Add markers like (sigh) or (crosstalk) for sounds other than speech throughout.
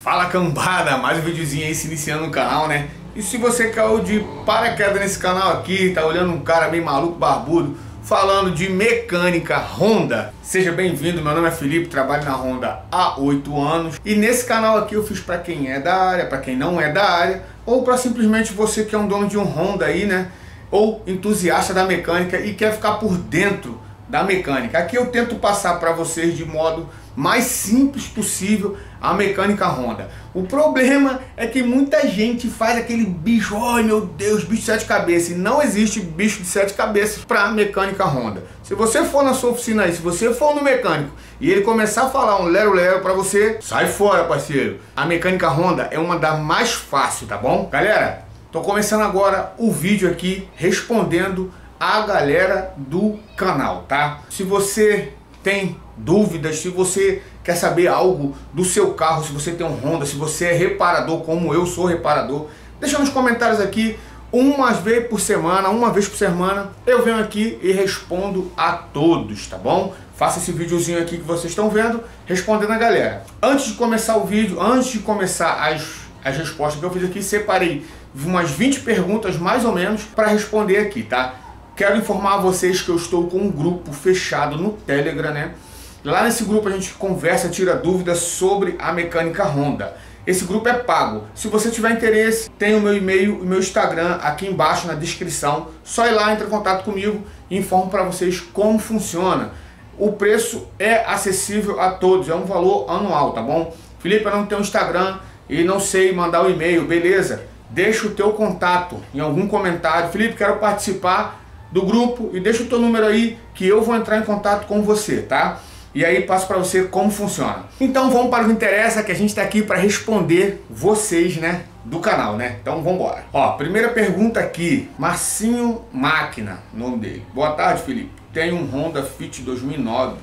Fala cambada, mais um videozinho aí se iniciando no canal, né? E se você caiu de paraquedas nesse canal aqui, tá olhando um cara bem maluco, barbudo, falando de mecânica Honda, seja bem-vindo, meu nome é Felipe, trabalho na Honda há 8 anos e nesse canal aqui eu fiz para quem é da área, para quem não é da área, ou para simplesmente você que é um dono de um Honda aí, né? Ou entusiasta da mecânica e quer ficar por dentro da mecânica. Aqui eu tento passar para vocês de modo mais simples possível a mecânica Honda. O problema é que muita gente faz aquele bicho, ai oh, meu Deus, bicho de sete cabeças. E não existe bicho de sete cabeças para mecânica Honda. Se você for na sua oficina aí, se você for no mecânico e ele começar a falar um lero-lero para você, sai fora, parceiro. A mecânica Honda é uma das mais fáceis, tá bom? Galera, tô começando agora o vídeo aqui respondendo a galera do canal, tá? Se você tem dúvidas, se você quer saber algo do seu carro, se você tem um Honda, se você é reparador como eu sou reparador, deixa nos comentários aqui, uma vez por semana, uma vez por semana, eu venho aqui e respondo a todos, tá bom? Faça esse videozinho aqui que vocês estão vendo, respondendo a galera. Antes de começar o vídeo, antes de começar as, as respostas que eu fiz aqui, separei umas 20 perguntas mais ou menos para responder aqui, tá? Quero informar a vocês que eu estou com um grupo fechado no Telegram, né? Lá nesse grupo a gente conversa, tira dúvidas sobre a mecânica Honda. Esse grupo é pago. Se você tiver interesse, tem o meu e-mail e meu Instagram aqui embaixo na descrição. Só ir lá, entre em contato comigo e informo para vocês como funciona. O preço é acessível a todos, é um valor anual, tá bom? Felipe, eu não tenho Instagram e não sei mandar o e-mail, beleza? Deixa o teu contato em algum comentário. Felipe, quero participar do grupo e deixa o teu número aí que eu vou entrar em contato com você, tá? E aí passo para você como funciona. Então vamos para o que interessa, que a gente está aqui para responder vocês, né, do canal, né? Então vamos embora. Ó, primeira pergunta aqui, Marcinho Máquina, nome dele. Boa tarde, Felipe. Tem um Honda Fit 2009,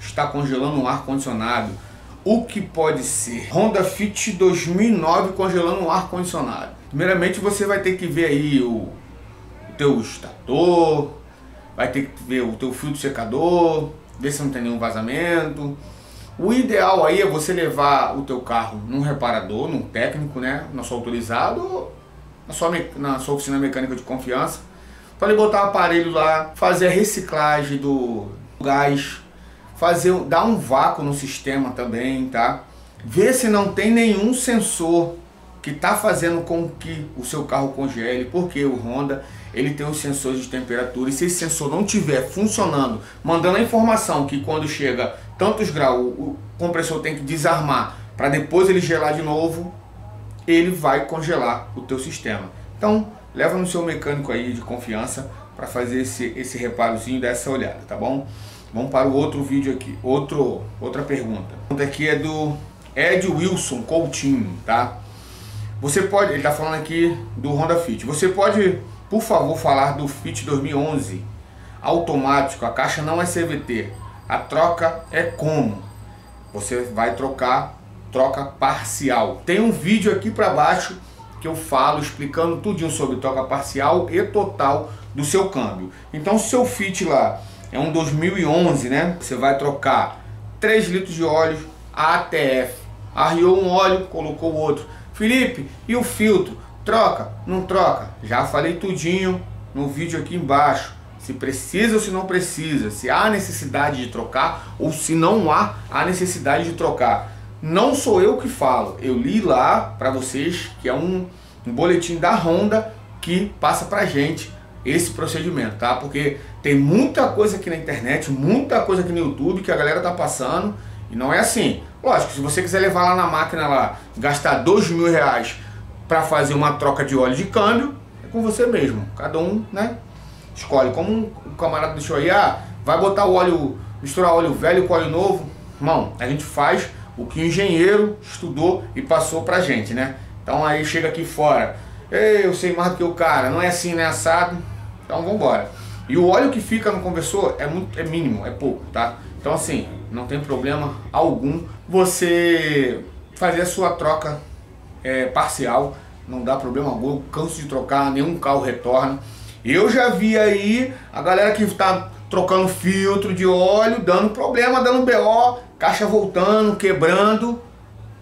está congelando um ar condicionado. O que pode ser? Honda Fit 2009 congelando um ar condicionado. Primeiramente você vai ter que ver aí o teu estator, vai ter que ver o teu filtro secador, ver se não tem nenhum vazamento. O ideal aí é você levar o teu carro num reparador, num técnico, né, na sua autorizado, na sua, na sua oficina mecânica de confiança, para ele botar o aparelho lá, fazer a reciclagem do gás, fazer, dar um vácuo no sistema também, tá? Ver se não tem nenhum sensor que está fazendo com que o seu carro congele, porque o Honda ele tem os sensores de temperatura e se esse sensor não estiver funcionando, mandando a informação que quando chega tantos graus o compressor tem que desarmar para depois ele gelar de novo, ele vai congelar o teu sistema. Então leva no seu mecânico aí de confiança para fazer esse, esse reparozinho dessa olhada, tá bom? Vamos para o outro vídeo aqui, outro, outra pergunta. A pergunta aqui é do Ed Wilson Coutinho, tá? Você pode, ele está falando aqui do Honda Fit. Você pode, por favor, falar do Fit 2011 automático. A caixa não é CVT. A troca é como? Você vai trocar troca parcial. Tem um vídeo aqui para baixo que eu falo explicando tudinho sobre troca parcial e total do seu câmbio. Então, se seu Fit lá é um 2011, né? Você vai trocar 3 litros de óleo ATF. Arriou um óleo, colocou outro Felipe, e o filtro? Troca? Não troca? Já falei tudinho no vídeo aqui embaixo. Se precisa ou se não precisa, se há necessidade de trocar ou se não há a necessidade de trocar. Não sou eu que falo, eu li lá para vocês que é um, um boletim da Honda que passa pra gente esse procedimento, tá? Porque tem muita coisa aqui na internet, muita coisa aqui no YouTube que a galera tá passando e não é assim. Lógico, se você quiser levar lá na máquina lá, gastar dois mil reais para fazer uma troca de óleo de câmbio, é com você mesmo. Cada um, né? Escolhe. Como o camarada deixou aí, ah, vai botar o óleo, misturar óleo velho com óleo novo. Irmão, a gente faz o que o engenheiro estudou e passou pra gente, né? Então aí chega aqui fora, Ei, eu sei mais do que o cara, não é assim, né? Assado. Então vamos embora. E o óleo que fica no conversor é, muito, é mínimo, é pouco, tá? Então assim, não tem problema algum você fazer a sua troca é, parcial, não dá problema algum, canso de trocar, nenhum carro retorna. Eu já vi aí a galera que está trocando filtro de óleo, dando problema, dando BO, caixa voltando, quebrando.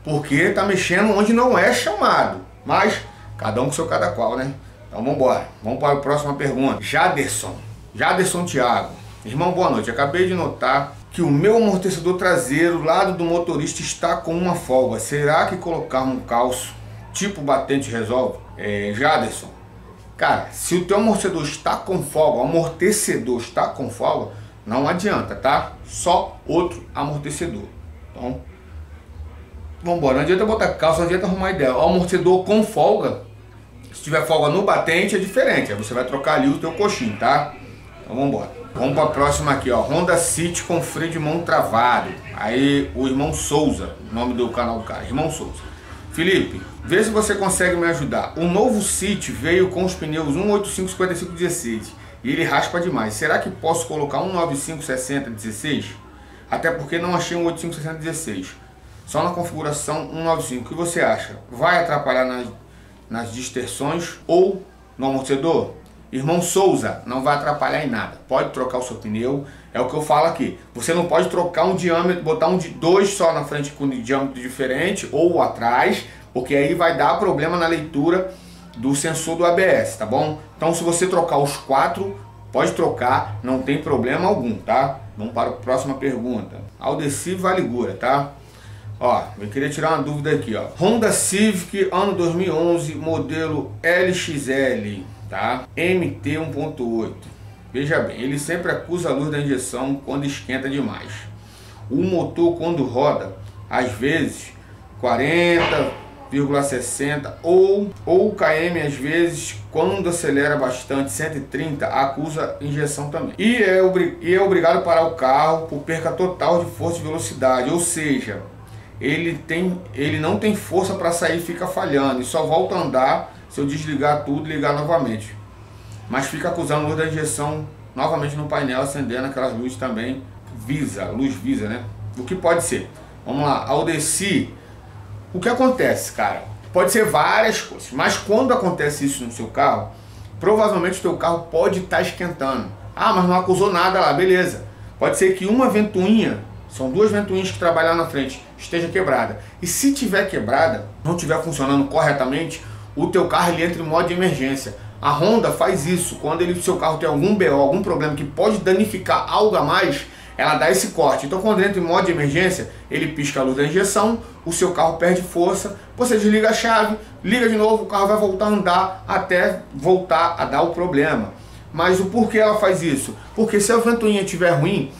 porque tá mexendo onde não é chamado. Mas cada um com seu cada qual, né? Então vamos embora. Vamos para a próxima pergunta. Jaderson. Jaderson Thiago. Irmão, boa noite. Acabei de notar que o meu amortecedor traseiro, lado do motorista, está com uma folga. Será que colocar um calço tipo batente resolve? É, Jaderson, cara, se o teu amortecedor está com folga, o amortecedor está com folga, não adianta, tá? Só outro amortecedor. Então, vamos embora. Não adianta botar calço, não adianta arrumar ideia. O amortecedor com folga, se tiver folga no batente, é diferente. Aí você vai trocar ali o teu coxinho, tá? Então, vamos embora. Vamos para a próxima aqui, ó. Honda City com freio de mão travado. Aí o irmão Souza, nome do canal do cara, irmão Souza. Felipe, vê se você consegue me ajudar. O novo City veio com os pneus 185 55 16 e ele raspa demais. Será que posso colocar um 95 60 16? Até porque não achei um 85 60 16. Só na configuração 195. O que você acha? Vai atrapalhar nas, nas distorções ou no amortecedor? Irmão Souza, não vai atrapalhar em nada. Pode trocar o seu pneu. É o que eu falo aqui. Você não pode trocar um diâmetro, botar um de dois só na frente com um diâmetro diferente ou atrás, porque aí vai dar problema na leitura do sensor do ABS, tá bom? Então se você trocar os quatro, pode trocar, não tem problema algum, tá? Vamos para a próxima pergunta. Aldeci Valigura, tá? Ó, eu queria tirar uma dúvida aqui, ó. Honda Civic ano 2011, modelo LXL tá? MT 1.8. Veja bem, ele sempre acusa a luz da injeção quando esquenta demais. O motor quando roda, às vezes 40,60 ou ou km às vezes quando acelera bastante 130 acusa injeção também. E é, e é obrigado a parar o carro por perca total de força e velocidade, ou seja, ele, tem, ele não tem força para sair fica falhando e só volta a andar se eu desligar tudo e ligar novamente. Mas fica acusando luz da injeção novamente no painel, acendendo aquelas luzes também, visa, luz visa, né? O que pode ser? Vamos lá, ao descer, o que acontece, cara? Pode ser várias coisas, mas quando acontece isso no seu carro, provavelmente o teu carro pode estar tá esquentando. Ah, mas não acusou nada lá, beleza. Pode ser que uma ventoinha, são duas ventoinhas que trabalham na frente, esteja quebrada. E se tiver quebrada, não estiver funcionando corretamente, o teu carro ele entra em modo de emergência. A Honda faz isso, quando ele, seu carro tem algum BO, algum problema que pode danificar algo a mais, ela dá esse corte. Então quando entra em modo de emergência, ele pisca a luz da injeção, o seu carro perde força, você desliga a chave, liga de novo, o carro vai voltar a andar até voltar a dar o problema. Mas o porquê ela faz isso? Porque se a ventoinha estiver ruim,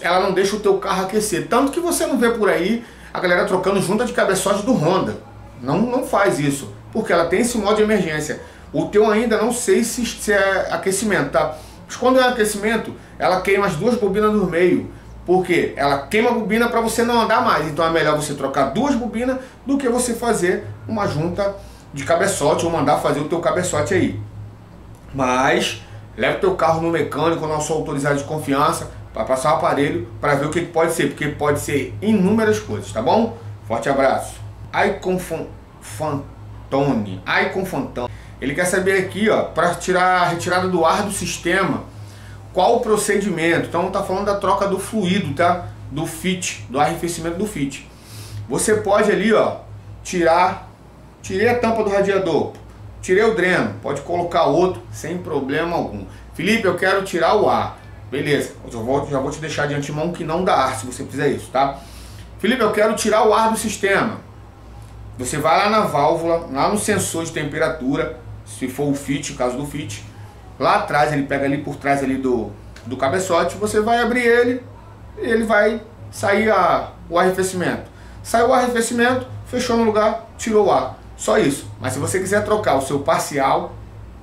ela não deixa o teu carro aquecer. Tanto que você não vê por aí a galera trocando junta de cabeçote do Honda. Não, não faz isso porque ela tem esse modo de emergência. O teu ainda não sei se, se é aquecimento, tá? Mas quando é aquecimento, ela queima as duas bobinas no meio. Porque ela queima a bobina para você não andar mais. Então é melhor você trocar duas bobinas do que você fazer uma junta de cabeçote ou mandar fazer o teu cabeçote aí. Mas leve o teu carro no mecânico, nosso autorizado de confiança, para passar o aparelho para ver o que pode ser, porque pode ser inúmeras coisas, tá bom? Forte abraço. Icon Fantone, Icon Fantone. Ele quer saber aqui, ó, para tirar a retirada do ar do sistema, qual o procedimento. Então tá falando da troca do fluido, tá? Do fit, do arrefecimento do fit. Você pode ali, ó, tirar, tirei a tampa do radiador, tirei o dreno, pode colocar outro sem problema algum. Felipe, eu quero tirar o ar. Beleza, eu vou, já vou te deixar de antemão que não dá ar se você fizer isso, tá? Felipe, eu quero tirar o ar do sistema. Você vai lá na válvula, lá no sensor de temperatura, se for o fit, caso do fit, lá atrás, ele pega ali por trás ali do, do cabeçote, você vai abrir ele ele vai sair a, o arrefecimento. Saiu o arrefecimento, fechou no lugar, tirou o ar. Só isso. Mas se você quiser trocar o seu parcial,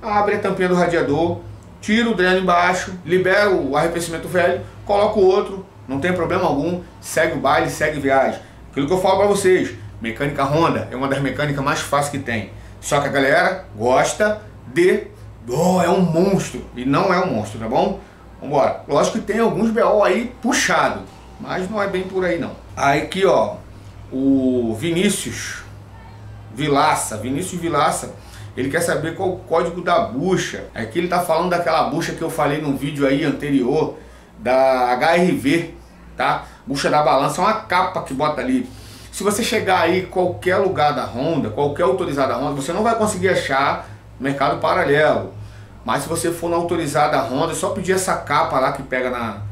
abre a tampinha do radiador, tira o dreno embaixo, libera o arrefecimento velho, coloca o outro, não tem problema algum, segue o baile, segue viagem. Aquilo que eu falo para vocês, Mecânica Honda é uma das mecânicas mais fáceis que tem. Só que a galera gosta de. Oh, é um monstro. E não é um monstro, tá bom? Vambora. Lógico que tem alguns BO aí puxado. Mas não é bem por aí não. Aí aqui, ó. O Vinícius Vilaça. Vinícius Vilaça. Ele quer saber qual o código da bucha. Aqui ele tá falando daquela bucha que eu falei no vídeo aí anterior. Da HRV, tá? Bucha da balança. É uma capa que bota ali. Se você chegar aí qualquer lugar da Honda, qualquer autorizada Honda, você não vai conseguir achar mercado paralelo. Mas se você for na autorizada Honda, é só pedir essa capa lá que pega na,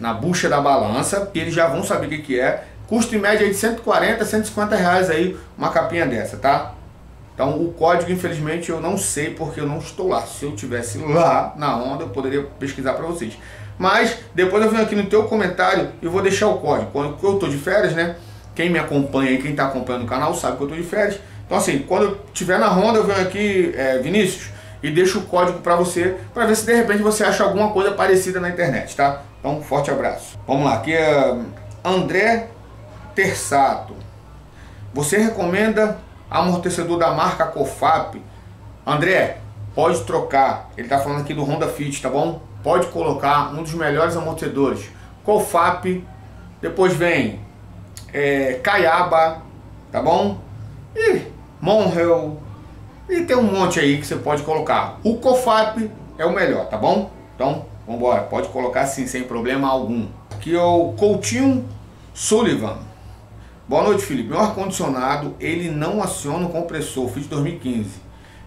na bucha da balança, que eles já vão saber o que, que é. Custo em média de 140, 150 reais aí uma capinha dessa, tá? Então o código, infelizmente, eu não sei porque eu não estou lá. Se eu tivesse lá na Honda, eu poderia pesquisar para vocês. Mas depois eu venho aqui no teu comentário e vou deixar o código. Quando eu estou de férias, né? Quem me acompanha e quem está acompanhando o canal sabe que eu estou de férias. Então assim, quando eu estiver na Honda, eu venho aqui, é, Vinícius, e deixo o código para você, para ver se de repente você acha alguma coisa parecida na internet, tá? Então, um forte abraço. Vamos lá, aqui é André Tersato. Você recomenda amortecedor da marca Cofap? André, pode trocar. Ele está falando aqui do Honda Fit, tá bom? Pode colocar um dos melhores amortecedores. Cofap, depois vem é, Caiaba, tá bom? E Monreal, e tem um monte aí que você pode colocar. O COFAP é o melhor, tá bom? Então, vamos embora. Pode colocar sim, sem problema algum. Aqui é o Coutinho Sullivan. Boa noite, Felipe. Meu ar-condicionado, ele não aciona o compressor. Fiz 2015.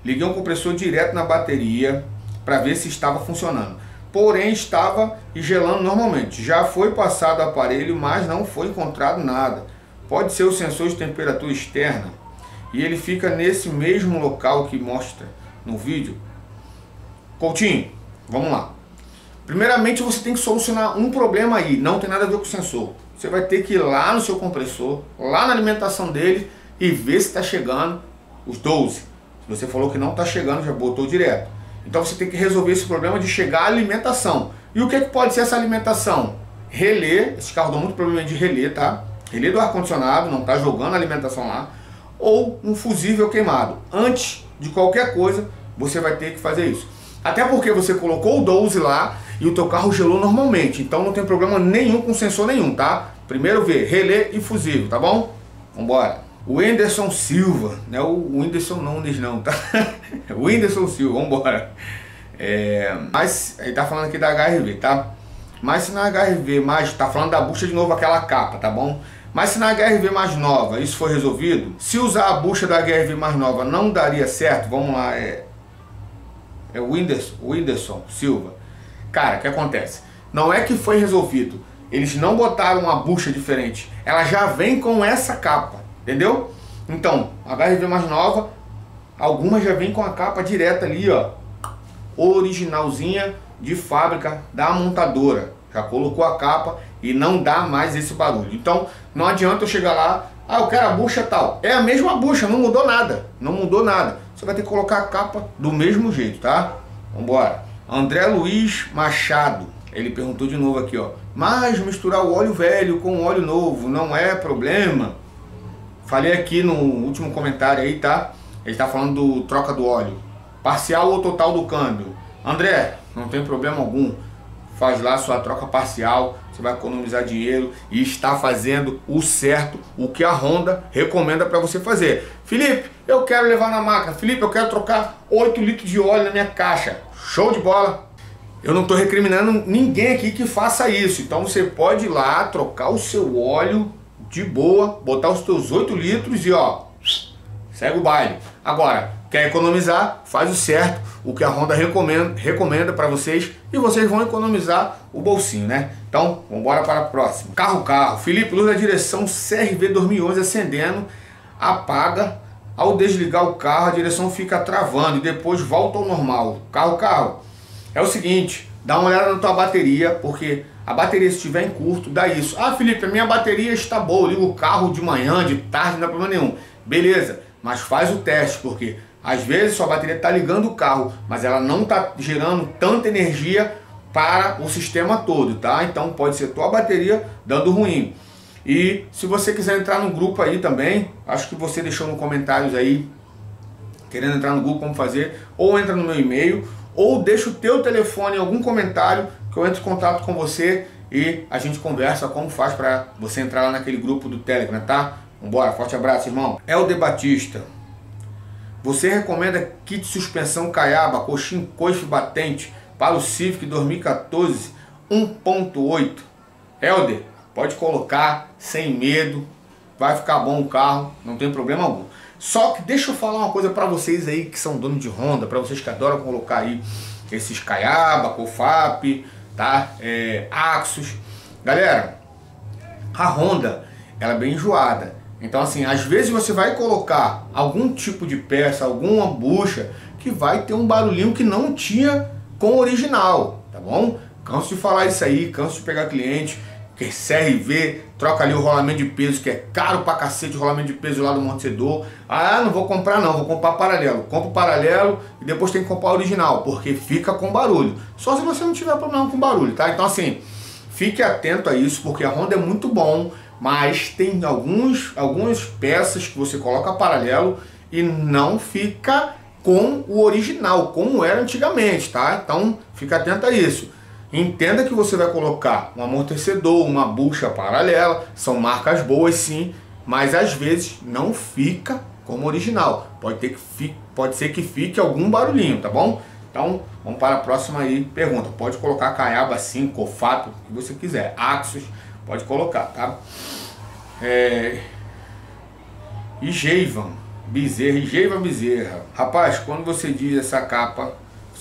Liguei um compressor direto na bateria para ver se estava funcionando. Porém, estava gelando normalmente. Já foi passado o aparelho, mas não foi encontrado nada. Pode ser o sensor de temperatura externa e ele fica nesse mesmo local que mostra no vídeo. Coutinho, vamos lá. Primeiramente você tem que solucionar um problema aí, não tem nada a ver com o sensor. Você vai ter que ir lá no seu compressor, lá na alimentação dele e ver se está chegando os 12. Se você falou que não está chegando, já botou direto. Então você tem que resolver esse problema de chegar à alimentação. E o que, que pode ser essa alimentação? Relé, esse carro dá muito problema de relé, tá? Relé do ar-condicionado, não está jogando a alimentação lá ou um fusível queimado. Antes de qualquer coisa, você vai ter que fazer isso. Até porque você colocou o 12 lá e o teu carro gelou normalmente, então não tem problema nenhum com sensor nenhum, tá? Primeiro ver relé e fusível, tá bom? Vambora. O Whindersson Silva, não é o Whindersson Nunes não, tá? (laughs) o Whindersson Silva, vambora. É, mas ele tá falando aqui da HRV, tá? Mas se na HRV, mas tá falando da bucha de novo aquela capa, tá bom? Mas se na HRV mais nova isso for resolvido, se usar a bucha da HRV mais nova não daria certo, vamos lá, é, é o Whindersson, Whindersson Silva. Cara, o que acontece? Não é que foi resolvido, eles não botaram uma bucha diferente, ela já vem com essa capa, entendeu? Então, a HRV mais nova, algumas já vem com a capa direta ali, ó, originalzinha de fábrica da montadora. Já colocou a capa e não dá mais esse barulho. Então não adianta eu chegar lá, ah, eu quero a bucha tal. É a mesma bucha, não mudou nada. Não mudou nada. Você vai ter que colocar a capa do mesmo jeito, tá? Vambora. André Luiz Machado. Ele perguntou de novo aqui, ó. Mas misturar o óleo velho com o óleo novo não é problema? Falei aqui no último comentário aí, tá? Ele tá falando do troca do óleo. Parcial ou total do câmbio. André, não tem problema algum faz lá sua troca parcial, você vai economizar dinheiro e está fazendo o certo, o que a Honda recomenda para você fazer. Felipe, eu quero levar na máquina. Felipe, eu quero trocar 8 litros de óleo na minha caixa. Show de bola! Eu não estou recriminando ninguém aqui que faça isso. Então você pode ir lá trocar o seu óleo de boa, botar os seus 8 litros e ó, segue o baile. Agora, quer economizar? Faz o certo, o que a Honda recomenda, recomenda para vocês e vocês vão economizar o bolsinho, né? Então, vamos embora para a próxima. Carro, carro. Felipe, luz da direção CRV 2011 acendendo, apaga. Ao desligar o carro, a direção fica travando e depois volta ao normal. Carro, carro. É o seguinte, dá uma olhada na tua bateria, porque a bateria se estiver em curto, dá isso. Ah, Felipe, a minha bateria está boa, eu ligo o carro de manhã, de tarde, não dá problema nenhum. Beleza, mas faz o teste, porque às vezes sua bateria está ligando o carro, mas ela não está gerando tanta energia para o sistema todo, tá? Então pode ser tua bateria dando ruim. E se você quiser entrar no grupo aí também, acho que você deixou no comentários aí, querendo entrar no grupo, como fazer, ou entra no meu e-mail, ou deixa o teu telefone em algum comentário que eu entro em contato com você e a gente conversa como faz para você entrar lá naquele grupo do Telegram, tá? Vambora, forte abraço, irmão. É o Batista. Você recomenda kit suspensão Caiaba, coxim coife batente para o Civic 2014 1.8? Helder, pode colocar sem medo. vai ficar bom o carro, não tem problema algum. Só que deixa eu falar uma coisa para vocês aí que são donos de Honda, para vocês que adoram colocar aí esses Caiaba, Cofap, tá? É, Axos. Galera, a Honda, ela é bem enjoada. Então assim, às vezes você vai colocar algum tipo de peça, alguma bucha, que vai ter um barulhinho que não tinha com o original, tá bom? Canso de falar isso aí, canso de pegar cliente que é CRV, troca ali o rolamento de peso, que é caro pra cacete o rolamento de peso lá do amortecedor. Ah, não vou comprar não, vou comprar paralelo. Compra o paralelo e depois tem que comprar o original, porque fica com barulho. Só se você não tiver problema com barulho, tá? Então assim, fique atento a isso, porque a Honda é muito bom, mas tem alguns, algumas peças que você coloca paralelo e não fica com o original, como era antigamente, tá? Então fica atento a isso. Entenda que você vai colocar um amortecedor, uma bucha paralela, são marcas boas sim, mas às vezes não fica como original. Pode, ter que fique, pode ser que fique algum barulhinho, tá bom? Então, vamos para a próxima aí, pergunta. Pode colocar caiaba sim, cofato, o que você quiser. Axos, pode colocar, tá? É... Geivan, Bezerra, Geivan Bezerra. Rapaz, quando você diz essa capa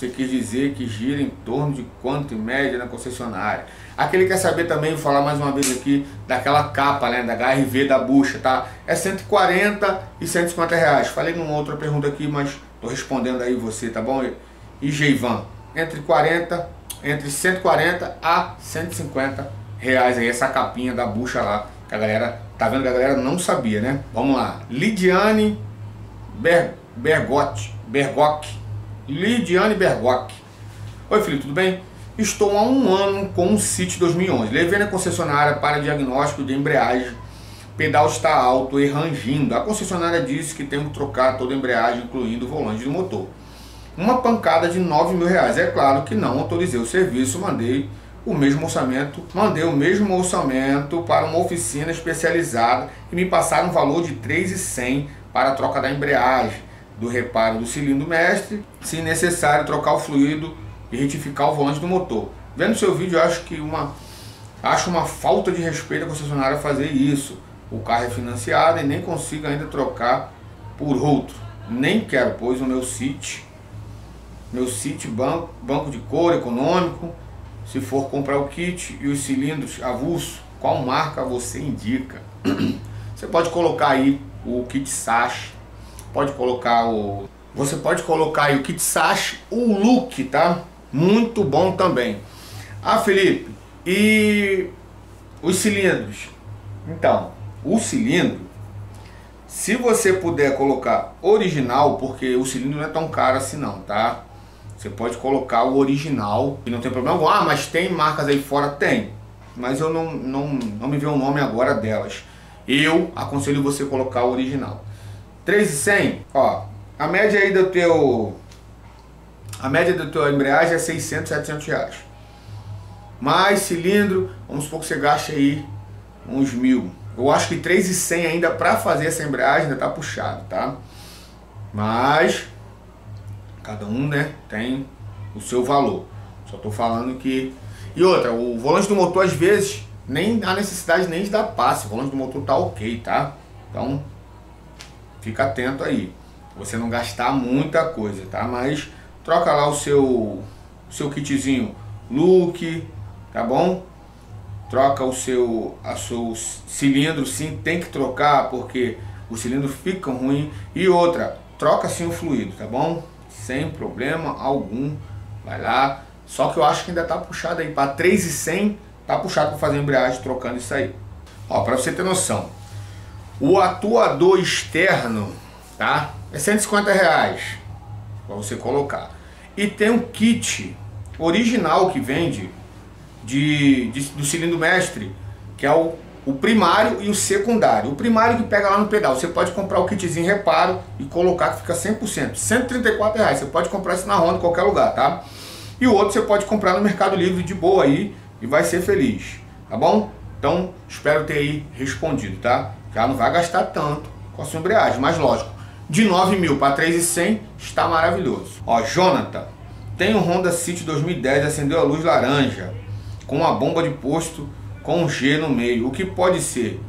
você quis dizer que gira em torno de quanto em média na concessionária. Aquele quer saber também, vou falar mais uma vez aqui, daquela capa, né, da HRV da bucha, tá? É 140 e 150 reais. Falei numa outra pergunta aqui, mas tô respondendo aí você, tá bom? E Geivan, entre 40, entre 140 a 150 reais aí, essa capinha da bucha lá, que a galera, tá vendo a galera não sabia, né? Vamos lá, Lidiane Ber, Bergotti, Bergoc, Lidiane Bergoc. Oi, filho, tudo bem? Estou há um ano com o City 2011. Levei na concessionária para diagnóstico de embreagem. Pedal está alto e rangindo. A concessionária disse que tenho que trocar toda a embreagem, incluindo o volante do motor. Uma pancada de 9 mil reais. É claro que não autorizei o serviço, mandei o mesmo orçamento, mandei o mesmo orçamento para uma oficina especializada e me passaram um valor de 3,100 para a troca da embreagem do reparo do cilindro mestre, se necessário trocar o fluido e retificar o volante do motor. Vendo seu vídeo, acho que uma acho uma falta de respeito a concessionária fazer isso. O carro é financiado e nem consigo ainda trocar por outro. Nem quero, pois o meu City, meu City banco, banco de couro econômico, se for comprar o kit e os cilindros avulso, qual marca você indica? (clears throat) Você pode colocar aí o kit Sash pode colocar o. Você pode colocar aí o kit Sash, o look, tá? Muito bom também. Ah, Felipe, e os cilindros? Então, o cilindro, se você puder colocar original, porque o cilindro não é tão caro assim não, tá? Você pode colocar o original e não tem problema algum. Ah, mas tem marcas aí fora? Tem. Mas eu não, não, não me vê o nome agora delas. Eu aconselho você colocar o original. 3,100, ó, a média aí do teu, a média do teu embreagem é 600, 700 reais. Mais cilindro, vamos supor que você gaste aí uns mil. Eu acho que 3,100 ainda para fazer essa embreagem ainda tá puxado, tá? Mas cada um, né, tem o seu valor. Só tô falando que e outra, o volante do motor às vezes nem há necessidade nem de dar passe. O volante do motor tá ok, tá? Então fica atento aí. Você não gastar muita coisa, tá? Mas troca lá o seu, seu kitzinho look, tá bom? Troca o seu, a seu cilindro, sim, tem que trocar porque o cilindro fica ruim. E outra, troca sim o fluido, tá bom? Sem problema algum. Vai lá. Só que eu acho que ainda tá puxado aí para 3,100, tá puxado para fazer embreagem trocando isso aí. Ó, para você ter noção, o atuador externo, tá? É 150 reais para você colocar. E tem um kit original que vende de, de, do cilindro mestre, que é o, o primário e o secundário. O primário que pega lá no pedal. Você pode comprar o kitzinho reparo e colocar que fica 100%. 134 reais. Você pode comprar isso na Honda em qualquer lugar, tá? E o outro você pode comprar no Mercado Livre de boa aí e vai ser feliz, tá bom? Então, espero ter aí respondido, tá? Já não vai gastar tanto com a sua embreagem, mas lógico, de 9 mil para 3,100 está maravilhoso. Ó, Jonathan, tem um Honda City 2010, acendeu a luz laranja, com uma bomba de posto com um G no meio. O que pode ser?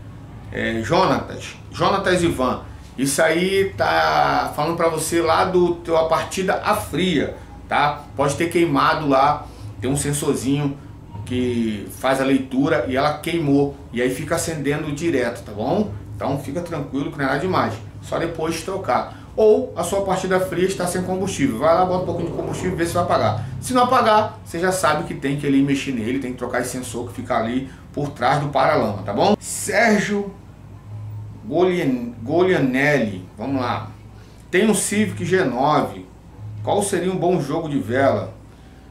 é, Jonatas, Jonatas Ivan, isso aí tá falando para você lá do teu a partida a fria, tá? Pode ter queimado lá, tem um sensorzinho que faz a leitura e ela queimou e aí fica acendendo direto, tá bom? Então fica tranquilo que não é nada demais, só depois de trocar. Ou a sua partida fria está sem combustível, vai lá, bota um pouquinho de combustível e vê se vai apagar. Se não apagar, você já sabe que tem que ali mexer nele, tem que trocar esse sensor que fica ali por trás do paralama, tá bom? Sérgio Golianelli, vamos lá. Tem um Civic G9, qual seria um bom jogo de vela?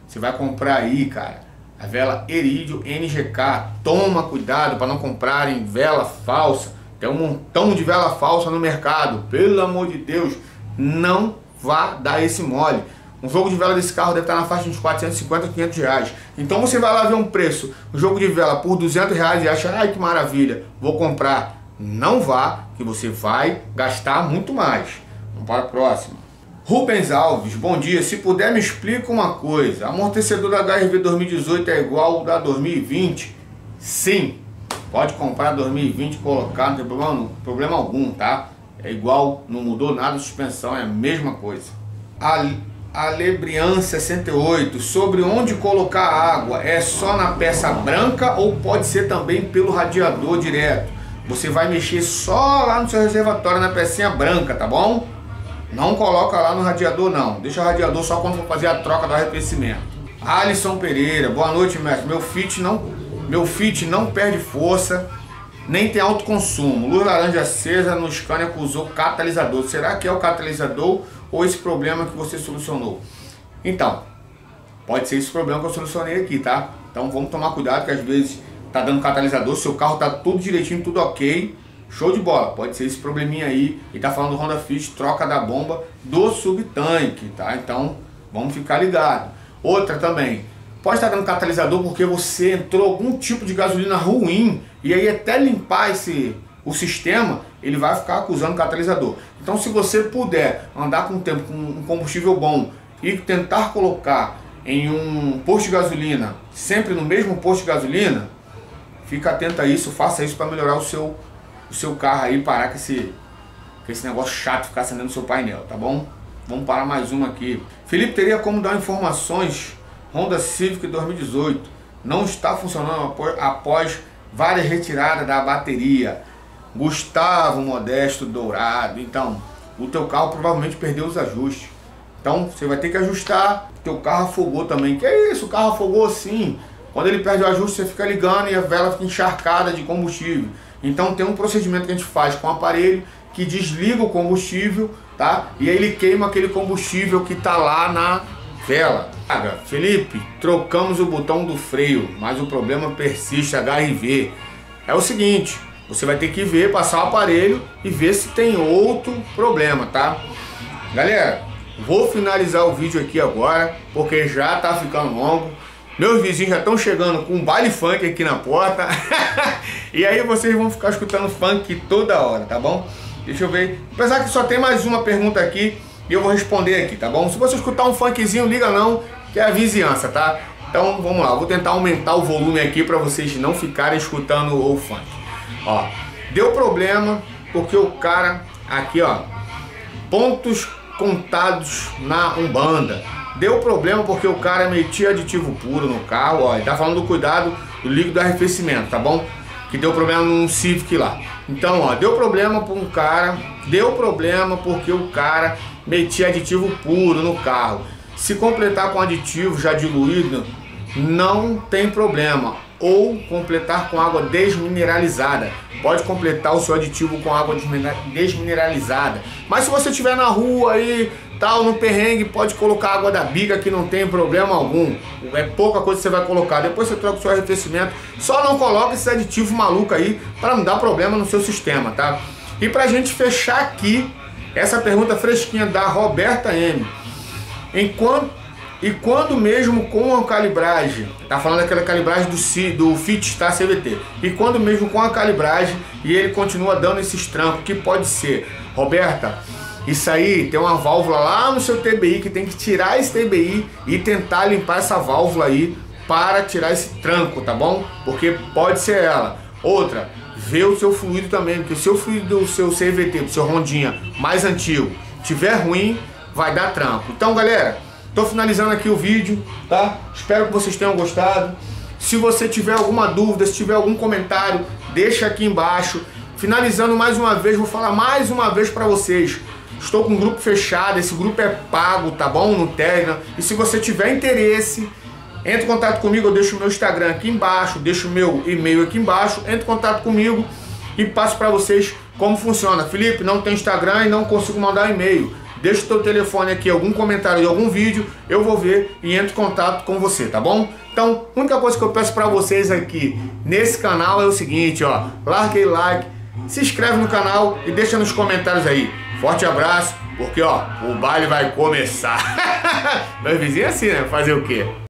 Você vai comprar aí, cara, a vela Iridio NGK. Toma cuidado para não comprarem vela falsa. Tem um montão de vela falsa no mercado. Pelo amor de Deus, não vá dar esse mole. Um jogo de vela desse carro deve estar na faixa de 450 a 500 reais. Então você vai lá ver um preço, um jogo de vela por 200 reais e acha, ai que maravilha, vou comprar. Não vá, que você vai gastar muito mais. Vamos para a próxima. Rubens Alves, bom dia. Se puder me explica uma coisa. Amortecedor da HRV 2018 é igual ao da 2020? Sim. Pode comprar 2020 e colocar, não tem problema, problema algum, tá? É igual, não mudou nada a suspensão, é a mesma coisa. A, Alebrian 68, sobre onde colocar água, é só na peça branca ou pode ser também pelo radiador direto? Você vai mexer só lá no seu reservatório na pecinha branca, tá bom? Não coloca lá no radiador não. Deixa o radiador só quando for fazer a troca do arrefecimento. Alisson Pereira, boa noite, mestre. Meu Fit não, meu Fit não perde força, nem tem alto consumo. Luz laranja acesa no Scania usou catalisador. Será que é o catalisador ou esse problema que você solucionou? Então, pode ser esse problema que eu solucionei aqui, tá? Então vamos tomar cuidado que às vezes tá dando catalisador, seu carro tá tudo direitinho, tudo ok Show de bola, pode ser esse probleminha aí. E tá falando do Honda Fit, troca da bomba do subtanque, tá? Então, vamos ficar ligado. Outra também, pode estar dando catalisador porque você entrou algum tipo de gasolina ruim e aí até limpar esse o sistema, ele vai ficar acusando catalisador. Então, se você puder andar com o tempo com um combustível bom e tentar colocar em um posto de gasolina, sempre no mesmo posto de gasolina, fica atento a isso, faça isso para melhorar o seu o seu carro aí parar com esse, com esse negócio chato ficar acendendo seu painel, tá bom? Vamos para mais uma aqui. Felipe teria como dar informações Honda Civic 2018 não está funcionando após, após várias retiradas da bateria. Gustavo Modesto Dourado. Então, o teu carro provavelmente perdeu os ajustes. Então, você vai ter que ajustar. Teu carro afogou também. Que é isso? O carro afogou sim. Quando ele perde o ajuste, você fica ligando e a vela fica encharcada de combustível. Então tem um procedimento que a gente faz com o aparelho que desliga o combustível, tá? E aí ele queima aquele combustível que está lá na vela. Felipe, trocamos o botão do freio, mas o problema persiste, HRV. É o seguinte, você vai ter que ver, passar o aparelho e ver se tem outro problema, tá? Galera, vou finalizar o vídeo aqui agora, porque já tá ficando longo. Meus vizinhos já estão chegando com um baile funk aqui na porta. (laughs) e aí vocês vão ficar escutando funk toda hora, tá bom? Deixa eu ver. Apesar que só tem mais uma pergunta aqui e eu vou responder aqui, tá bom? Se você escutar um funkzinho, liga não, que é a vizinhança, tá? Então vamos lá, vou tentar aumentar o volume aqui para vocês não ficarem escutando o funk. Ó, deu problema porque o cara aqui, ó, pontos contados na Umbanda Deu problema porque o cara metia aditivo puro no carro, ó. Ele tá falando do cuidado do líquido arrefecimento, tá bom? Que deu problema num Civic lá. Então, ó, deu problema por um cara, deu problema porque o cara metia aditivo puro no carro. Se completar com aditivo já diluído, não tem problema. Ou completar com água desmineralizada. Pode completar o seu aditivo com água desmineralizada. Mas se você estiver na rua aí, tal, no perrengue, pode colocar água da biga que não tem problema algum. É pouca coisa que você vai colocar. Depois você troca o seu arrefecimento. Só não coloca esse aditivo maluco aí para não dar problema no seu sistema, tá? E pra gente fechar aqui, essa pergunta fresquinha da Roberta M. Enquanto e quando mesmo com a calibragem, tá falando daquela calibragem do, do Fit tá, CVT, e quando mesmo com a calibragem e ele continua dando esses trancos, que pode ser, Roberta, isso aí tem uma válvula lá no seu TBI que tem que tirar esse TBI e tentar limpar essa válvula aí para tirar esse tranco, tá bom? Porque pode ser ela. Outra, ver o seu fluido também, porque o seu fluido do seu CVT, do seu Rondinha mais antigo, tiver ruim, vai dar trampo. Então, galera, tô finalizando aqui o vídeo, tá? Espero que vocês tenham gostado. Se você tiver alguma dúvida, se tiver algum comentário, deixa aqui embaixo. Finalizando mais uma vez, vou falar mais uma vez para vocês. Estou com um grupo fechado, esse grupo é pago, tá bom? No Telegram. E se você tiver interesse, entre em contato comigo, eu deixo o meu Instagram aqui embaixo, deixo o meu e-mail aqui embaixo, entre em contato comigo e passo para vocês como funciona. Felipe, não tem Instagram e não consigo mandar e-mail. Deixa o teu telefone aqui, algum comentário de algum vídeo, eu vou ver e entro em contato com você, tá bom? Então, a única coisa que eu peço para vocês aqui nesse canal é o seguinte, ó, larga like, se inscreve no canal e deixa nos comentários aí. Forte abraço, porque ó, o baile vai começar. (laughs) Meus vizinhos é assim, né? Fazer o quê?